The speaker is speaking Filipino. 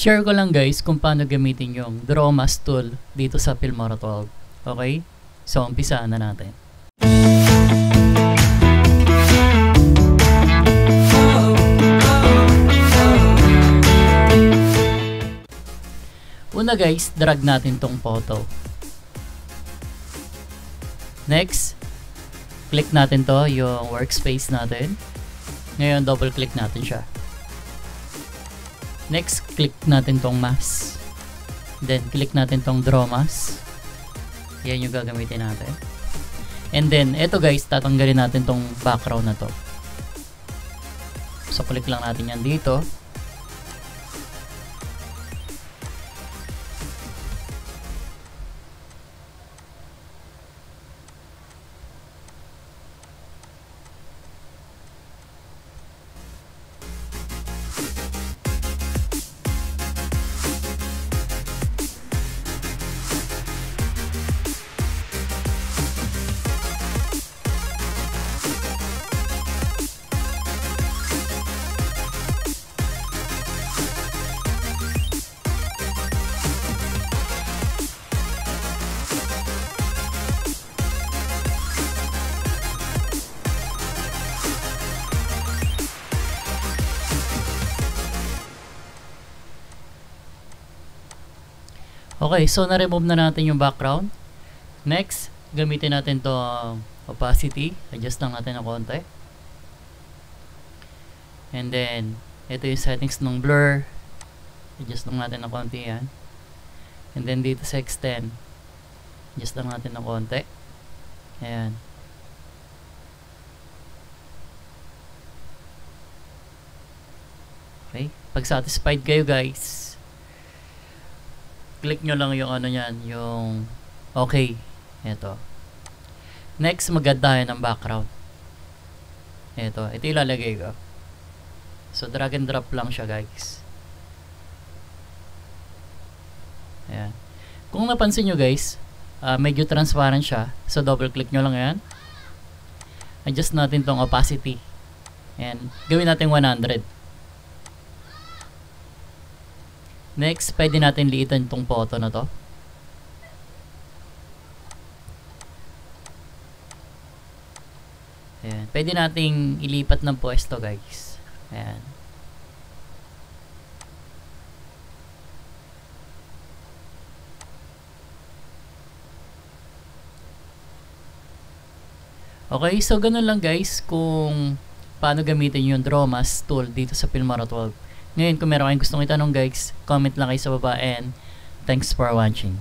share ko lang guys kung paano gamitin yung Dromas tool dito sa Filmora 12. Okay? So, umpisaan na natin. Una guys, drag natin tong photo. Next, click natin to, yung workspace natin. Ngayon, double click natin siya. Next, click natin tong mask. Then, click natin tong draw mask. Yan yung gagamitin natin. And then, eto guys, tatanggalin natin tong background na to. So, click lang natin yan dito. Okay, so na-remove na natin yung background. Next, gamitin natin to uh, opacity. Adjust lang natin ng konti. And then, ito yung settings ng blur. Adjust lang natin ng konti yan. And then dito sa extend, adjust lang natin ng konti. Ayan. Okay. Pag satisfied kayo guys, click nyo lang yung ano yan, yung okay. Ito. Next, mag-add tayo ng background. Ito. Ito ilalagay ko. So, drag and drop lang siya, guys. Ayan. Kung napansin nyo, guys, uh, medyo transparent siya. So, double click nyo lang yan. Adjust natin tong opacity. Ayan. Gawin natin 100. Next, pwede natin liitan itong photo na to. Ayan. Pwede nating ilipat ng pwesto guys. Ayan. Okay, so ganun lang guys kung paano gamitin yung Dromas tool dito sa Filmora 12. Ngayon, kung meron kayong gustong itanong guys, comment lang kayo sa baba and thanks for watching.